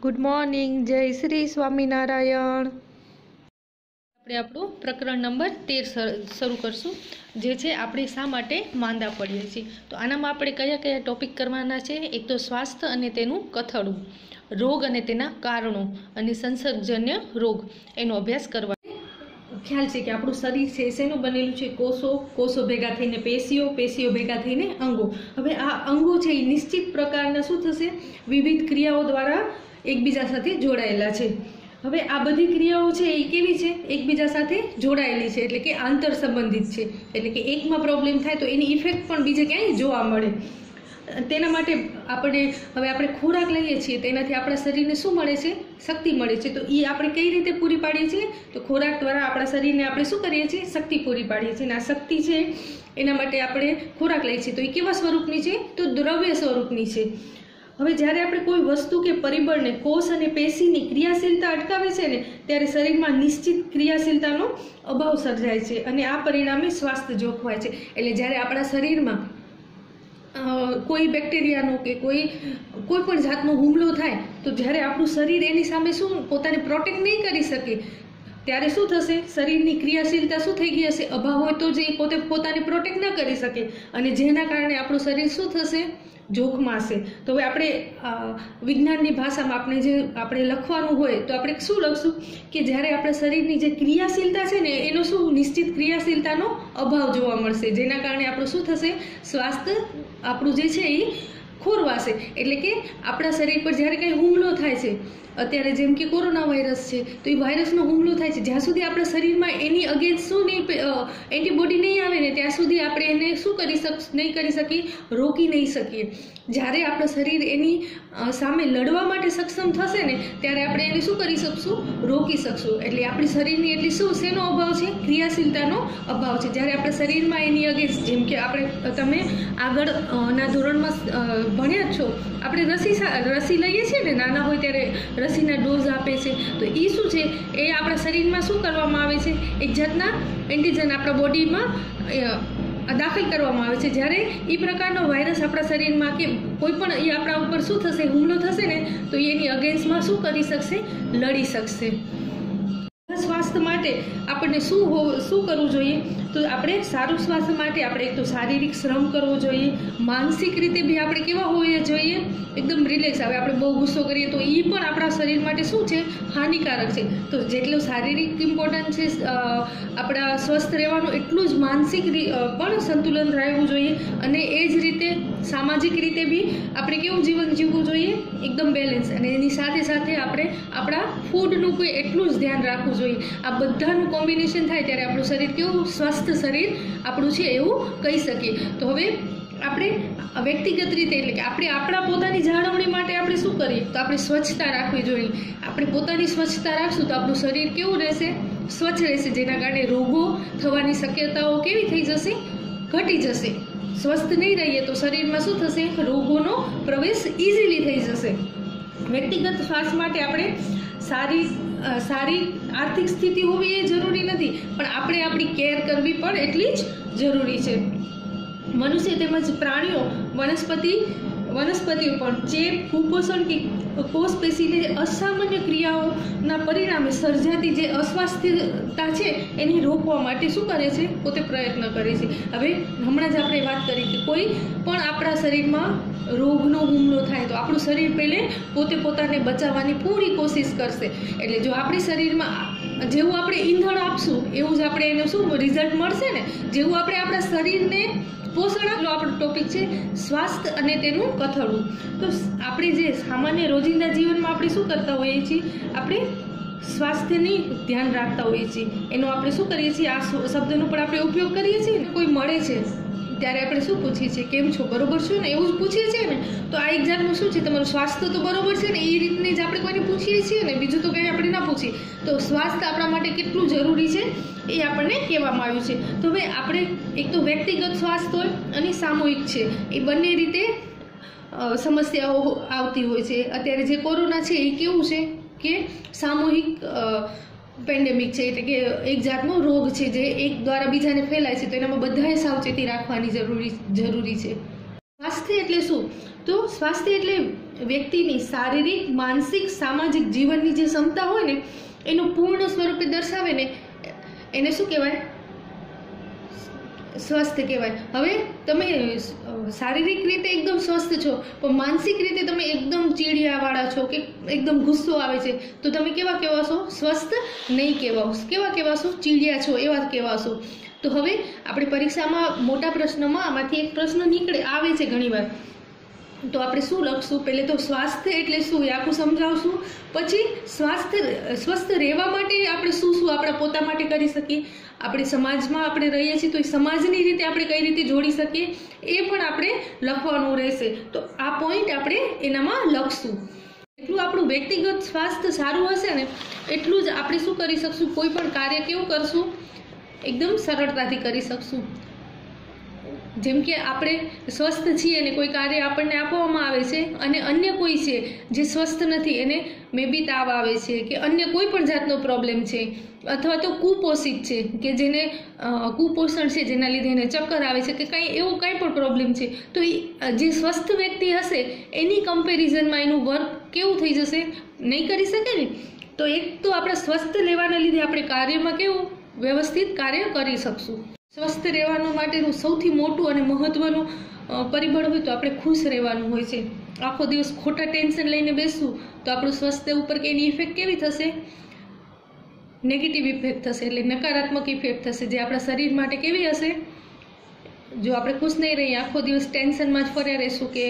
Good morning જય શ્રી સ્વામિનારાયણ. આપણે આપણું પ્રકરણ નંબર તેર શર- શરૂ કરશું જે છે આપણે શા માટે માંદા પડીએ છીએ. તો આનામાં આપણે કયા કયા ટોપિક કરવાના છે? એક તો સ્વાસ્થ્ય અને તેનું કથળું રોગ અને તેના કારણો અને સંસર્ગજન્ય રોગ એનો અભ્યાસ કરવા. ખ્યાલ છે કે આપણું શરીર છે શેનું બનેલું છે? કોષો કોષો ભેગા થઈને પેશીઓ પેશીઓ ભેગા થઈને અંગો. હવે આ અંગો છે એ નિશ્ચિત પ્રકારના શું થશે? વિવિધ ક્રિયાઓ દ્વારા એકબીજા સાથે જોડાયેલા છે. હવે આ બધી ક્રિયાઓ છે એ કેવી છે? એકબીજા સાથે જોડાયેલી છે, એટલે કે આંતર સંબંધિત છે. એટલે કે એકમાં પ્રોબ્લેમ થાય તો એની ઇફેક્ટ પણ બીજે ક્યાંય જોવા મળે. તેના માટે આપણે, હવે આપણે ખોરાક લઈએ છીએ, તેનાથી આપણા શરીરને શું મળે છે? શક્તિ મળે છે. તો એ આપણે કઈ રીતે પૂરી પાડીએ છીએ? તો ખોરાક દ્વારા આપણા શરીરને આપણે શું કરીએ છીએ? શક્તિ પૂરી પાડીએ છીએ. અને આ શક્તિ છે, એના માટે આપણે ખોરાક લઈએ છીએ. તો એ કેવા સ્વરૂપની છે? તો દ્રવ્ય સ્વરૂપની છે. હવે જ્યારે આપણે કોઈ વસ્તુ કે પરિબળને કોષ અને પેશીની ક્રિયાશીલતા અટકાવે છે ને, ત્યારે શરીરમાં નિશ્ચિત ક્રિયાશીલતાનો અભાવ સર્જાય છે અને આ પરિણામે સ્વાસ્થ્ય જોખવાય છે. એટલે જ્યારે આપણા શરીરમાં કોઈ બેક્ટેરિયાનો કે કોઈ કોઈ પણ જાતનો હુમલો થાય, તો જ્યારે આપણું શરીર એની સામે શું, પોતાને પ્રોટેક્ટ નહીં કરી શકે, ત્યારે શું થશે? શરીરની ક્રિયાશીલતા શું થઈ ગઈ હશે? અભાવ હોય તો જે પોતે, પોતાને પ્રોટેક્ટ ન કરી શકે. અને જેના કારણે આપણું શરીર શું થશે? જોખમાં હશે. તો હવે આપણે વિજ્ઞાનની ભાષામાં આપણે જે, આપણે લખવાનું હોય તો આપણે શું લખશું? કે જ્યારે આપણા શરીરની જે ક્રિયાશીલતા છે ને, એનો શું નિશ્ચિત ક્રિયાશીલતાનો અભાવ જોવા મળશે. જેના કારણે આપણું શું થશે? સ્વાસ્થ્ય આપણું જે છે એ ખોરવાશે. એટલે કે આપણા શરીર પર જ્યારે કંઈ હુમલો થાય છે અત્યારે જેમ કે કોરોના વાયરસ છે, તો એ વાયરસનો હુમલો થાય છે. જ્યાં સુધી આપણા શરીરમાં એની અગેન્સ્ટ શું નહીં એન્ટીબોડી નહીં આવે ને, ત્યાં સુધી આપણે એને શું કરી શક, નહીં કરી શકીએ, રોકી નહીં શકીએ. જ્યારે આપણું શરીર એની સામે લડવા માટે સક્ષમ થશે ને, ત્યારે આપણે એને શું કરી શકશું? રોકી શકશું. એટલે આપણી શરીરની એટલી શું, શેનો અભાવ છે? ક્રિયાશીલતાનો અભાવ છે. જ્યારે આપણા શરીરમાં એની અગેન્સ્ટ જેમ કે આપણે તમે આગળના ધોરણમાં ભણ્યા જ છો. આપણે રસી રસી લઈએ છીએ ને, નાના હોય ત્યારે રસીના ડોઝ આપે છે. તો એ શું છે? એ આપણા શરીરમાં શું કરવામાં આવે છે? એક જાતના એન્ટીજન આપણા બોડીમાં દાખલ કરવામાં આવે છે. જ્યારે એ પ્રકારનો વાયરસ આપણા શરીરમાં કે કોઈ પણ એ આપણા ઉપર શું થશે, હુમલો થશે ને, તો એની અગેન્સ્ટમાં શું કરી શકશે? લડી શકશે. સ્વાસ્થ્ય માટે આપણને શું હો, શું કરવું જોઈએ? તો આપણે સારું સ્વાસ્થ્ય માટે આપણે એક તો શારીરિક શ્રમ કરવો જોઈએ, માનસિક રીતે બી આપણે કેવા હોઈએ જોઈએ? એકદમ રિલેક્સ આવે આપણે બહુ ગુસ્સો કરીએ તો એ પણ આપણા શરીર માટે શું છે? હાનિકારક છે. તો જેટલું શારીરિક ઇમ્પોર્ટન્ટ છે આપણા સ્વસ્થ રહેવાનું એટલું જ માનસિક પણ સંતુલન રહેવું જોઈએ અને એ જ રીતે સામાજિક રીતે બી આપણે કેવું જીવન જીવવું જોઈએ? એકદમ બેલેન્સ અને એની સાથે સાથે આપણે આપણા ફૂડનું કોઈ એટલું જ ધ્યાન રાખવું જોઈએ. આ બધાનું કોમ્બિનેશન થાય ત્યારે આપણું શરીર કેવું? સ્વસ્થ શરીર આપણું છે એવું કહી શકીએ. તો હવે આપણે વ્યક્તિગત રીતે એટલે કે આપણે આપણા પોતાની જાળવણી માટે આપણે શું કરીએ? તો આપણે સ્વચ્છતા રાખવી જોઈએ. આપણે પોતાની સ્વચ્છતા રાખશું તો આપણું શરીર કેવું રહેશે? સ્વચ્છ રહેશે. જેના કારણે રોગો થવાની શક્યતાઓ કેવી થઈ જશે? ઘટી જશે. સ્વસ્થ નહીં રહીએ તો શરીરમાં શું થશે? રોગોનો પ્રવેશ ઇઝીલી થઈ જશે. વ્યક્તિગત શ્વાસ માટે આપણે સારી સારી આર્થિક સ્થિતિ હોવી એ જરૂરી નથી, પણ આપણે આપણી કેર કરવી પણ એટલી જ જરૂરી છે. મનુષ્ય તેમજ પ્રાણીઓ વનસ્પતિ, વનસ્પતિઓ પણ ચેપ કુપોષણ કે કોષ પેશીની અસામાન્ય ક્રિયાઓના પરિણામે સર્જાતી જે અસ્વાસ્થ્યતા છે એને રોકવા માટે શું કરે છે? પોતે પ્રયત્ન કરે છે. હવે હમણાં જ આપણે વાત કરી કે કોઈ પણ આપણા શરીરમાં રોગનો હુમલો થાય તો આપણું શરીર પહેલે પોતે પોતાને બચાવવાની પૂરી કોશિશ કરશે. એટલે જો આપણી શરીરમાં જેવું આપણે ઈંધણ આપશું, એવું જ આપણે એને શું રિઝલ્ટ મળશે ને? જેવું આપણે આપણા શરીરને પોષણ આપલો આપણો ટોપિક છે સ્વાસ્થ્ય અને તેનું કથળવું. તો આપણે જે સામાન્ય રોજિંદા જીવનમાં આપણે શું કરતા હોઈએ છીએ? આપણે સ્વાસ્થ્યની ધ્યાન રાખતા હોઈએ છીએ. એનો આપણે શું કરીએ છીએ? આ શબ્દનો પણ આપણે ઉપયોગ કરીએ છીએ કોઈ મળે છે? ત્યારે આપણે શું પૂછીએ છીએ? કેમ છો? બરોબર છો ને? એવું જ પૂછીએ છીએ ને? તો આ એક જાતનું શું છે? તમારું સ્વાસ્થ્ય તો બરોબર છે ને? એ રીતની જ આપણે કોઈને પૂછીએ છીએ ને? બીજું તો કંઈ આપણે ના પૂછીએ. તો સ્વાસ્થ્ય આપણા માટે કેટલું જરૂરી છે? એ આપણને કહેવામાં આવ્યું છે. તો હવે આપણે એક તો વ્યક્તિગત સ્વાસ્થ્ય હોય અને સામૂહિક છે. એ બંને રીતે સમસ્યાઓ આવતી હોય છે. અત્યારે જે કોરોના છે, એ કેવું છે? કે સામૂહિક પેન્ડેમિક છે, એટલે કે એક જાતનો રોગ છે જે એક દ્વારા બીજાને ફેલાય છે, તો એનામાં બધાએ સાવચેતી રાખવાની જરૂરી જરૂરી છે. સ્વાસ્થ્ય એટલે શું? તો સ્વાસ્થ્ય એટલે વ્યક્તિની શારીરિક, માનસિક, સામાજિક જીવનની જે ક્ષમતા હોય ને, એનું પૂર્ણ સ્વરૂપે દર્શાવે ને, એને શું કહેવાય? સ્વસ્થ કહેવાય. હવે તમે શારીરિક રીતે એકદમ સ્વસ્થ છો, પણ માનસિક રીતે તમે એકદમ ચીડિયાવાળા છો કે એકદમ ગુસ્સો આવે છે, તો તમે કેવા કહેવાશો? સ્વસ્થ નહીં કહેવાઓ કેવા કહેવાશો? ચીડિયા છો એવા કહેવાશો. તો હવે આપણે પરીક્ષામાં, મોટા પ્રશ્નોમાં આમાંથી એક પ્રશ્ન નીકળે. આવે છે ઘણીવાર. તો આપણે શું લખશું? પહેલે તો સ્વાસ્થ્ય એટલે શું? એ આખું સમજાવશું. પછી સ્વાસ્થ્ય, સ્વસ્થ રહેવા માટે આપણે શું શું આપણા પોતા માટે કરી શકીએ? આપણે સમાજમાં આપણે રહીએ છીએ તો એ સમાજની રીતે આપણે કઈ રીતે જોડી શકીએ? એ પણ આપણે લખવાનું રહેશે. તો આ પોઈન્ટ આપણે એનામાં લખશું. એટલું આપણું વ્યક્તિગત સ્વાસ્થ્ય સારું હશે ને, એટલું જ આપણે શું કરી શકશું? કોઈ પણ કાર્ય કેવું કરશું? એકદમ સરળતાથી કરી શકશું. જેમ કે આપણે સ્વસ્થ છીએ અને કોઈ કાર્ય આપણને આપવામાં આવે છે અને અન્ય કોઈ છે જે સ્વસ્થ નથી, એને મે બી તાવ આવે છે કે અન્ય કોઈ પણ જાતનો પ્રોબ્લેમ છે, અથવા તો કુપોષિત છે કે જેને કુપોષણ છે જેના લીધે એને ચક્કર આવે છે કે કંઈ એવો કંઈ પણ પ્રોબ્લેમ છે, તો એ જે સ્વસ્થ વ્યક્તિ હશે એની કમ્પેરિઝનમાં એનું વર્ક કેવું થઈ જશે? નહીં કરી શકે ને? તો એક તો આપણે સ્વસ્થ લેવાના લીધે આપણે કાર્યમાં કેવું વ્યવસ્થિત કાર્ય કરી શકશું. સ્વસ્થ રહેવાનું માટેનું સૌથી મોટું અને મહત્ત્વનું પરિબળ હોય તો આપણે ખુશ રહેવાનું હોય છે. આખો દિવસ ખોટા ટેન્શન લઈને બેસવું, તો આપણું સ્વાસ્થ્ય ઉપર કે એની ઇફેક્ટ કેવી થશે? નેગેટિવ ઇફેક્ટ થશે એટલે નકારાત્મક ઇફેક્ટ થશે. જે આપણા શરીર માટે કેવી હશે? જો આપણે ખુશ નહીં રહીએ, આખો દિવસ ટેન્શનમાં જ ફર્યા રહીશું કે,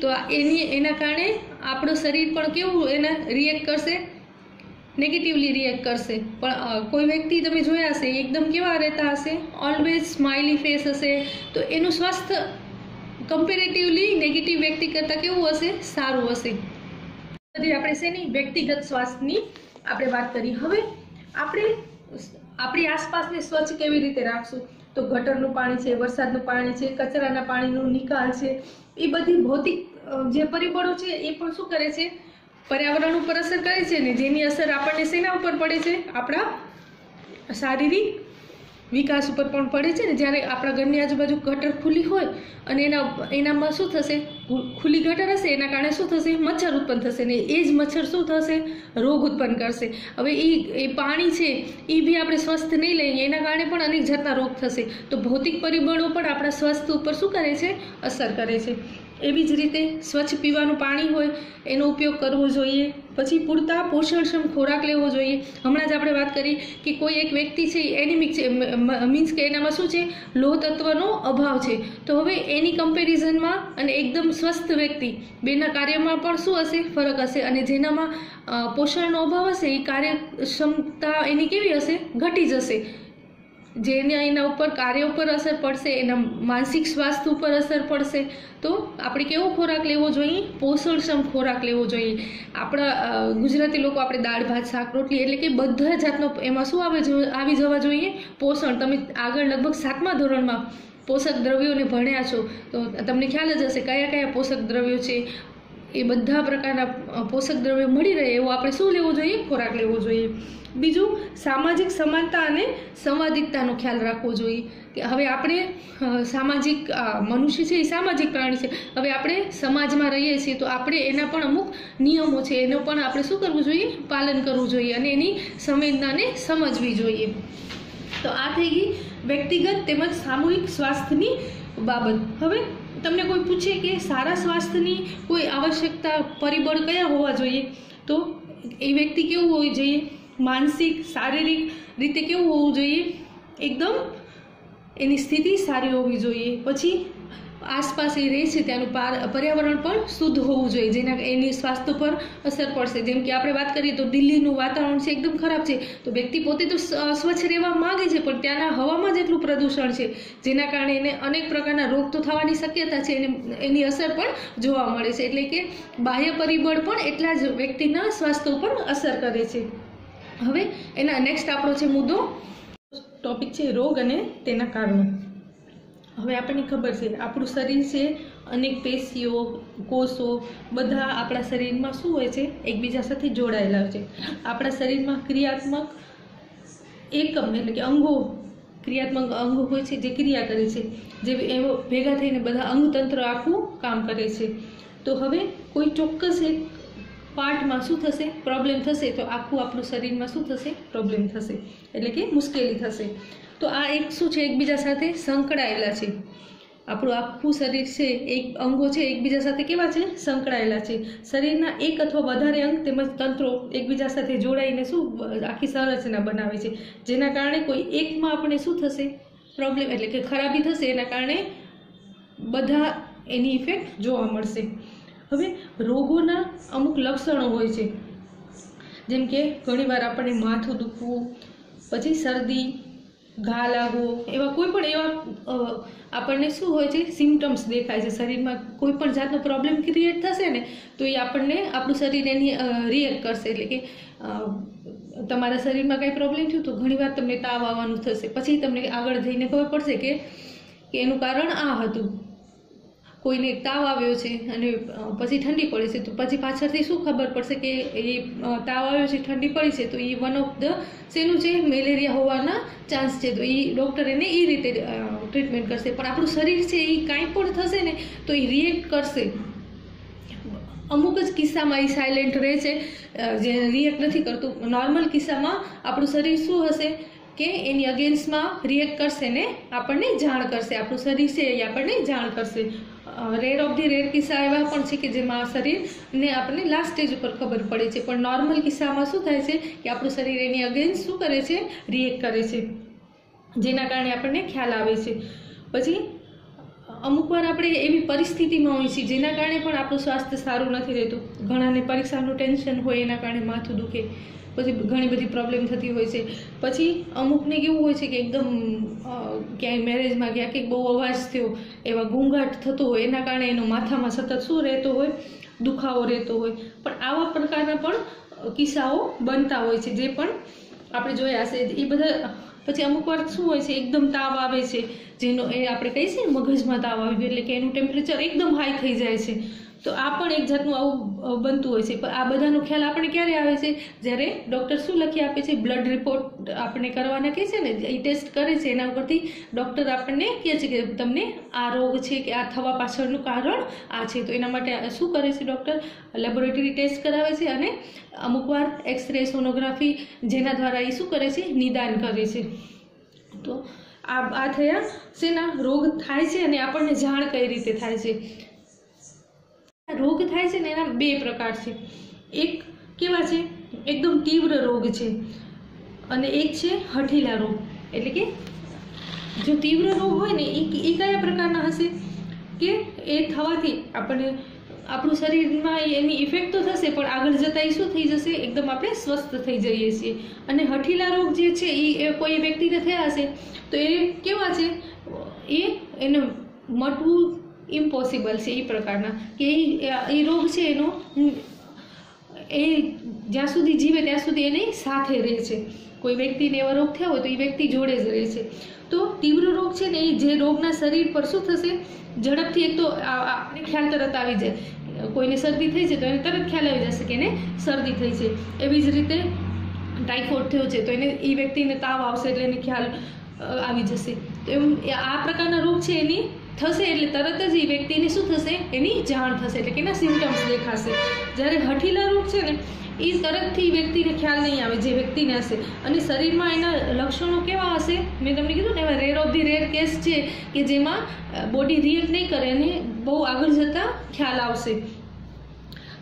તો એની, એના કારણે આપણું શરીર પણ કેવું, એના રિએક્ટ કરશે? નેગેટિવલી રિએક્ટ કરશે. પણ કોઈ વ્યક્તિ તમે જોયા હશે એકદમ કેવા રહેતા હશે? ઓલવેઝ સ્માઇલી ફેસ હશે. તો એનું સ્વાસ્થ્ય કમ્પેરેટિવલી નેગેટિવ વ્યક્તિ કરતાં કેવું હશે? સારું હશે. બધી આપણે શેની વ્યક્તિગત સ્વાસ્થ્યની આપણે વાત કરી. હવે આપણે આપણી આસપાસને સ્વચ્છ કેવી રીતે રાખશું? તો ગટરનું પાણી છે, વરસાદનું પાણી છે, કચરાના પાણીનું નિકાલ છે, એ બધી ભૌતિક જે પરિબળો છે, એ પણ શું કરે છે? પર્યાવરણ ઉપર અસર કરે છે ને જેની અસર આપણને શેના ઉપર પડે છે? આપણા શારીરિક વિકાસ ઉપર પણ પડે છે ને. જ્યારે આપણા ઘરની આજુબાજુ ગટર ખુલ્લી હોય અને એના, એનામાં શું થશે? ખુલ્લી ગટર હશે, એના કારણે શું થશે? મચ્છર ઉત્પન્ન થશે ને એ જ મચ્છર શું થશે? રોગ ઉત્પન્ન કરશે. હવે એ એ પાણી છે એ બી આપણે સ્વસ્થ નહીં લઈએ, એના કારણે પણ અનેક જાતના રોગ થશે. તો ભૌતિક પરિબળો પણ આપણા સ્વાસ્થ્ય ઉપર શું કરે છે? અસર કરે છે. એવી જ રીતે સ્વચ્છ પીવાનું પાણી હોય, એનો ઉપયોગ કરવો જોઈએ. પછી પૂરતા પોષણક્ષમ ખોરાક લેવો જોઈએ. હમણાં જ આપણે વાત કરી કે કોઈ એક વ્યક્તિ છે એનિમિક છે મીન્સ કે એનામાં શું છે? લોહ તત્વનો અભાવ છે. તો હવે એની કમ્પેરિઝનમાં અને એકદમ સ્વસ્થ વ્યક્તિ, બેના કાર્યમાં પણ શું હશે? ફરક હશે. અને જેનામાં પોષણનો અભાવ હશે, એ કાર્યક્ષમતા એની કેવી હશે? ઘટી જશે. જેને એના ઉપર કાર્ય ઉપર અસર પડશે, એના માનસિક સ્વાસ્થ્ય ઉપર અસર પડશે, તો આપણે કેવો ખોરાક લેવો જોઈએ? પોષણક્ષમ ખોરાક લેવો જોઈએ. આપણા ગુજરાતી લોકો આપણે દાળ, ભાત, શાક, રોટલી એટલે કે બધા જાતનો એમાં શું આવે આવી જવા જોઈએ? પોષણ. તમે આગળ લગભગ સાતમા ધોરણમાં પોષક દ્રવ્યોને ભણ્યા છો, તો તમને ખ્યાલ જ હશે કયા કયા પોષક દ્રવ્યો છે? એ બધા પ્રકારના પોષક દ્રવ્યો મળી રહે એવું આપણે શું લેવું જોઈએ? ખોરાક લેવો જોઈએ. બીજું, સામાજિક સમાનતા અને સંવાદિતતાનો ખ્યાલ રાખવો જોઈએ. કે હવે આપણે સામાજિક મનુષ્ય છે એ સામાજિક પ્રાણી છે. હવે આપણે સમાજમાં રહીએ છીએ તો આપણે એના પણ અમુક નિયમો છે. એનો પણ આપણે શું કરવું જોઈએ? પાલન કરવું જોઈએ અને એની સંવેદનાને સમજવી જોઈએ. તો આ થઈ ગઈ વ્યક્તિગત તેમજ સામૂહિક સ્વાસ્થ્યની બાબત. હવે તમને કોઈ પૂછે કે સારા સ્વાસ્થ્યની કોઈ આવશ્યકતા પરિબળ કયા હોવા જોઈએ? તો એ વ્યક્તિ કેવું હોવું જોઈએ? માનસિક, શારીરિક રીતે કેવું હોવું જોઈએ? એકદમ એની સ્થિતિ સારી હોવી જોઈએ. પછી આસપાસ એ રહે છે, ત્યાંનું પાર- પર્યાવરણ પણ શુદ્ધ હોવું જોઈએ, જેના, એની સ્વાસ્થ્ય પર અસર પડશે. જેમ કે આપણે વાત કરીએ તો દિલ્હીનું વાતાવરણ છે એકદમ ખરાબ છે. તો વ્યક્તિ પોતે તો સ્વ- સ્વચ્છ રહેવા માંગે છે, પણ ત્યાંના હવામાં જ એટલું પ્રદૂષણ છે, જેના કારણે એને અનેક પ્રકારના રોગ તો થવાની શક્યતા છે, એને, એની અસર પણ જોવા મળે છે. એટલે કે બાહ્ય પરિબળ પણ એટલા જ વ્યક્તિના સ્વાસ્થ્ય ઉપર અસર કરે છે. હવે એના નેક્સ્ટ આપણો છે મુદ્દો ટોપિક છે રોગ અને તેના કારણો. હવે આપણને ખબર છે આપણું શરીર છે અનેક પેશીઓ, કોષો, બધા આપણા શરીરમાં શું હોય છે? એકબીજા સાથે જોડાયેલા હોય છે. આપણા શરીરમાં ક્રિયાત્મક એકમ એટલે કે અંગો, ક્રિયાત્મક અંગ હોય છે જે ક્રિયા કરે છે. જે એવો ભેગા થઈને બધા અંગતંત્ર આખું કામ કરે છે. તો હવે કોઈ ચોક્કસ એક પાર્ટમાં શું થશે? પ્રોબ્લેમ થશે તો આખું આપણું શરીરમાં શું થશે? પ્રોબ્લેમ થશે. એટલે કે મુશ્કેલી થશે. તો આ એક શું છે? એકબીજા સાથે સંકળાયેલા છે. આપણું આખું શરીર છે, એક અંગો છે, એકબીજા સાથે કેવા છે? સંકળાયેલા છે. શરીરના એક અથવા વધારે અંગ તેમજ તંત્રો એકબીજા સાથે જોડાઈને શું આખી સંરચના બનાવે છે. જેના કારણે કોઈ એકમાં આપણે શું થશે? પ્રોબ્લેમ એટલે કે ખરાબી થશે. એના કારણે બધા એની ઇફેક્ટ જોવા મળશે. હવે રોગોના અમુક લક્ષણો હોય છે. જેમ કે ઘણીવાર આપણને માથું દુખવું, પછી શરદી, ઘા લાગવો, એવા કોઈ પણ એવા આપણને શું હોય છે? સિમ્ટમ્સ દેખાય છે. શરીરમાં કોઈ પણ જાતનો પ્રોબ્લેમ ક્રિએટ થશે ને, તો એ આપણને આપણું શરીર એની રિએક્ટ કરશે. એટલે કે તમારા શરીરમાં કાંઈ પ્રોબ્લેમ થયું તો ઘણીવાર તમને તાવ આવવાનું થશે. પછી તમને આગળ જઈને ખબર પડશે કે એનું કારણ આ હતું. કોઈને તાવ આવ્યો છે અને પછી ઠંડી પડી છે, તો પછી પાછળથી શું ખબર પડશે કે એ તાવ આવ્યો છે, ઠંડી પડી છે, તો એ વન ઓફ ધ શેનું છે? મેલેરિયા હોવાના ચાન્સ છે. તો એ ડૉક્ટર એને એ રીતે ટ્રીટમેન્ટ કરશે. પણ આપણું શરીર છે, એ કાંઈ પણ થશે ને, તો એ રિએક્ટ કરશે. અમુક જ કિસ્સામાં એ સાયલેન્ટ રહે છે જે રિએક્ટ નથી કરતું. નોર્મલ કિસ્સામાં આપણું શરીર શું હશે કે એની અગેન્સ્ટમાં રિએક્ટ કરશે ને, આપણને જાણ કરશે. આપણું શરીર છે, એ આપણને જાણ કરશે. રેર ઓફ ધી રેર કિસ્સા એવા પણ છે કે જેમાં શરીરને આપણને લાસ્ટ સ્ટેજ ઉપર ખબર પડે છે. પણ નોર્મલ કિસ્સામાં શું થાય છે કે આપણું શરીર એની અગેન્સ્ટ શું કરે છે? રિએક્ટ કરે છે. જેના કારણે આપણને ખ્યાલ આવે છે. પછી, અમુક વાર આપણે એવી પરિસ્થિતિમાં હોઈએ છીએ જેના કારણે પણ આપણું સ્વાસ્થ્ય સારું નથી રહેતું. ઘણાને પરીક્ષાનું ટેન્શન હોય, એના કારણે માથું દુખે. પછી ઘણી બધી પ્રોબ્લેમ થતી હોય છે. પછી અમુકને કેવું હોય છે કે એકદમ ક્યાંય મેરેજમાં ગયા કે બહુ અવાજ થયો, એવા ઘૂંઘાટ થતો હોય, એના કારણે એનો માથામાં સતત શું રહેતો હોય? દુખાવો રહેતો હોય. પણ આવા પ્રકારના પણ કિસ્સાઓ બનતા હોય છે, જે પણ આપણે જોયા હશે. એ બધા, પછી અમુક વાર શું હોય છે, એકદમ તાવ આવે છે. જેનો એ આપણે કહીએ છીએ મગજમાં તાવ આવી ગયો, એટલે કે એનું ટેમ્પરેચર એકદમ હાઈ થઈ જાય છે. તો આ પણ એક જાતનું આવું બનતું હોય છે. પણ આ બધાનો ખ્યાલ આપણે ક્યારે આવે છે? જ્યારે ડૉક્ટર શું લખી આપે છે? બ્લડ રિપોર્ટ આપણે કરવાના કહે છે ને? એ ટેસ્ટ કરે છે, એના ઉપરથી ડૉક્ટર આપણને કહે છે કે તમને આ રોગ છે કે આ થવા પાછળનું કારણ આ છે. તો એના માટે શું કરે છે ડૉક્ટર? લેબોરેટરી ટેસ્ટ કરાવે છે અને અમુકવાર એક્સરે, સોનોગ્રાફી જેના દ્વારા એ શું કરે છે? નિદાન કરે છે. તો આ આ થયા શેના રોગ થાય છે અને આપણને જાણ કઈ રીતે થાય છે? રોગ થાય છે ને એના બે પ્રકાર છે. એક કેવા છે? એકદમ તીવ્ર રોગ છે. અને એક છે હઠીલા રોગ. એટલે કે જો તીવ્ર રોગ હોય ને એ એ કયા પ્રકારના હશે? કે એ થવાથી આપણને આપણું શરીરમાં એની ઇફેક્ટ તો થશે, પણ આગળ જતાં એ શું થઈ જશે? એકદમ આપણે સ્વસ્થ થઈ જઈએ છીએ. અને હઠીલા રોગ જે છે એ કોઈ વ્યક્તિને થયા હશે, તો એ કેવા છે? એ એને મટવું ઇમ્પોસિબલ છે એ પ્રકારના. કે એ એ રોગ છે એનો એ જ્યાં સુધી જીવે ત્યાં સુધી એની સાથે રહે છે. કોઈ વ્યક્તિને એવા રોગ થયા હોય તો એ વ્યક્તિ જોડે જ રહે છે. તો તીવ્ર રોગ છે ને એ જે રોગના શરીર પર શું થશે? ઝડપથી એક તો આપણે ખ્યાલ તરત આવી જાય. કોઈને શરદી થઈ છે તો એને તરત ખ્યાલ આવી જશે કે એને શરદી થઈ છે. એવી જ રીતે ટાઇફોઇડ થયો છે તો એને એ વ્યક્તિને તાવ આવશે એટલે એને ખ્યાલ આવી જશે. તો એમ આ પ્રકારના રોગ છે એની થશે એટલે તરત જ એ વ્યક્તિને શું થશે? એની જાણ થશે, એટલે કે એના સિમ્ટમ્સ દેખાશે. જ્યારે હઠીલા રોગ છે ને, એ તરતથી વ્યક્તિને ખ્યાલ નહીં આવે જે વ્યક્તિને હશે અને શરીરમાં એના લક્ષણો કેવા હશે? મેં તમને કીધું ને, એવા rare of the rare case છે કે જેમાં બોડી રિએક્ટ નહીં કરે અને બહુ આગળ જતાં ખ્યાલ આવશે.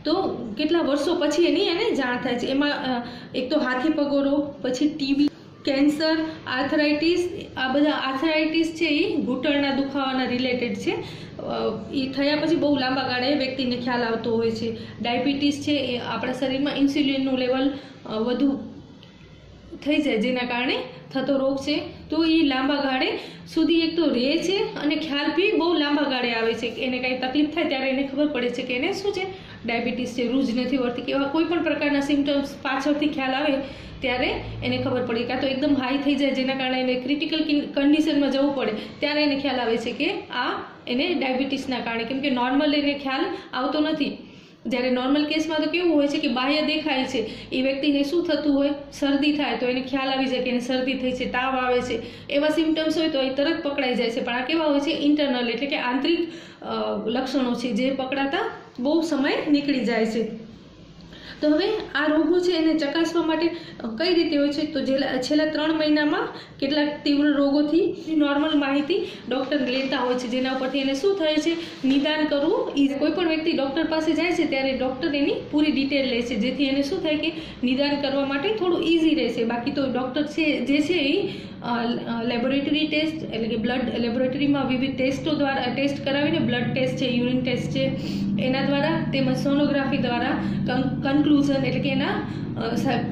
તો કેટલા વર્ષો પછી એની એને જાણ થાય છે. એમાં એક તો હાથી પગોરો પછી ટીબી કેન્સર, આર્થરાઇટીસ, આ બધા આર્થરાઇટીસ છે એ ઘૂંટણના દુખાવાના રિલેટેડ છે. એ થયા પછી બહુ લાંબા ગાળે વ્યક્તિને ખ્યાલ આવતો હોય છે. ડાયાબિટીસ છે એ આપણા શરીરમાં ઇન્સ્યુલિનનું લેવલ વધુ થઈ જાય જેના કારણે થતો રોગ છે. તો એ લાંબા ગાળે સુધી એક તો રહે છે અને ખ્યાલ બી બહુ લાંબા ગાળે આવે છે એને કાંઈ તકલીફ થાય ત્યારે એને ખબર પડે છે કે એને શું છે? ડાયાબિટીસ છે, રૂજ નથી વળતી કે એવા કોઈ પણ પ્રકારના સિમ્ટમ્સ પાછળથી ખ્યાલ આવે ત્યારે એને ખબર પડે કાં તો એકદમ હાઈ થઈ જાય જેના કારણે એને ક્રિટિકલ કન્ડિશનમાં જવું પડે ત્યારે એને ખ્યાલ આવે છે કે આ એને ડાયાબિટીસના કારણે. કેમ કે નોર્મલ એને ખ્યાલ આવતો નથી. જ્યારે નોર્મલ કેસમાં તો કેવું હોય છે કે બાહ્ય દેખાય છે, એ વ્યક્તિને શું થતું હોય? શરદી થાય, તો એને ખ્યાલ આવી જાય કે એને શરદી થઈ છે, તાવ આવે છે. એવા સિમ્ટમ્સ હોય તો એ તરત પકડાઈ જાય છે. પણ આ કેવા હોય છે? ઇન્ટરનલ એટલે કે આંતરિક લક્ષણો છે જે પકડાતા બહુ સમય નીકળી જાય છે. તો હવે આ રોગો છે એને ચકાસવા માટે કઈ રીતે હોય છે? તો છેલ્લા ત્રણ મહિનામાં કેટલાક તીવ્ર રોગોથી નોર્મલ માહિતી ડૉક્ટર લેતા હોય છે. જેના ઉપરથી એને શું થાય છે? નિદાન કરવું. ઈ કોઈ પણ વ્યક્તિ ડૉક્ટર પાસે જાય છે, ત્યારે ડૉક્ટર એની પૂરી ડિટેલ લે છે. જેથી એને શું થાય કે નિદાન કરવા માટે થોડું ઇઝી રહેશે બાકી તો ડૉક્ટર છે, જે છે એ લેબોરેટરી ટેસ્ટ એટલે કે બ્લડ લેબોરેટરીમાં વિવિધ ટેસ્ટો દ્વારા ટેસ્ટ કરાવીને બ્લડ ટેસ્ટ છે યુરિન ટેસ્ટ એના દ્વારા તેમજ સોનોગ્રાફી દ્વારા કન્ક્લુઝન એટલે કે એના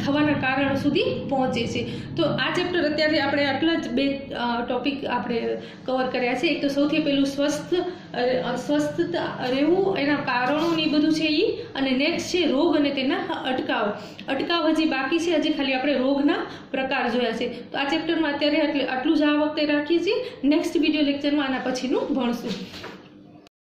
થવાના કારણો સુધી પહોંચે છે. તો આ ચેપ્ટર અત્યારે આપણે આટલા જ બે ટોપિક આપણે કવર કર્યા છે. એક તો સૌથી પહેલું સ્વસ્થ સ્વસ્થતા સ્વસ્થ રહેવું, એના કારણો ને બધું છે એ અને નેક્સ્ટ છે રોગ અને તેના અટકાવ. અટકાવ હજી બાકી છે, હજી ખાલી આપણે રોગના પ્રકાર જોયા છે. તો આ ચેપ્ટરમાં અત્યારે આટલું જ આ વખતે રાખીએ છીએ. નેક્સ્ટ વીડિયો લેક્ચરમાં આના પછીનું ભણશું.